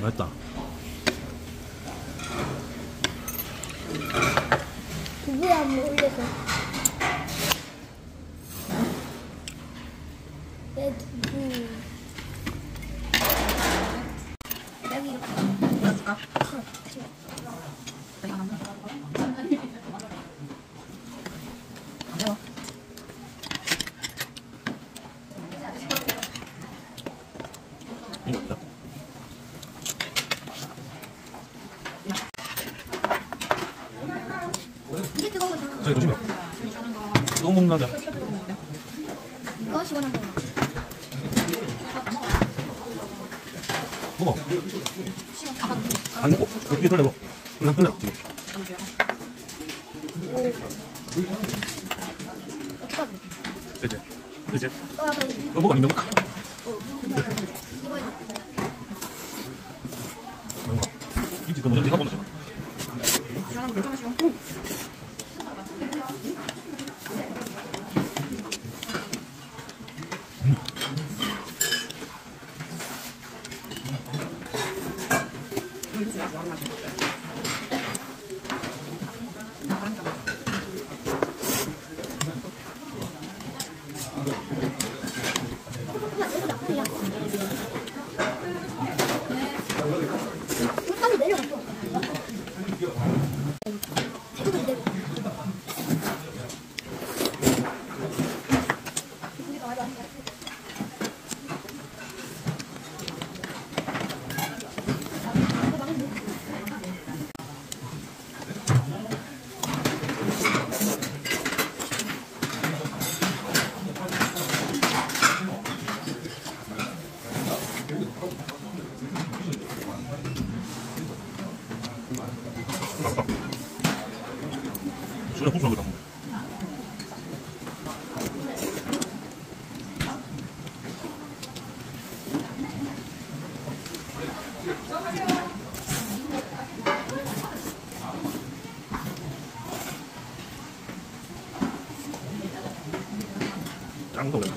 맛있다. 두부에 한번 올려서. 내 두부. 여기 이렇게. 거잖아. 저기 조심해. 너무 먹는다. 이거 시원한 거. 먹어. 안 먹고. 여기 돌려봐. 그냥 돌려. 이제. 이제. 너 먹어 아니면 먹어. 먹어. 김치 그 먼저 네가 먹는 Sommer. 주ля 국수 먹다. 짱도 그래.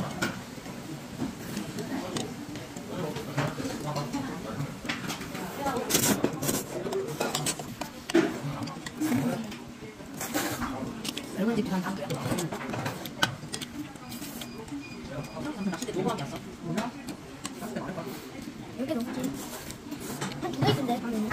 붉 은집 계란 담겨. 낚싯대 노부하게 왔어. 뭐냐? 낚싯대 많을 거야. 이렇게 넘지. 한두개 있던데, 방에는.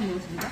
하는 거였습니까?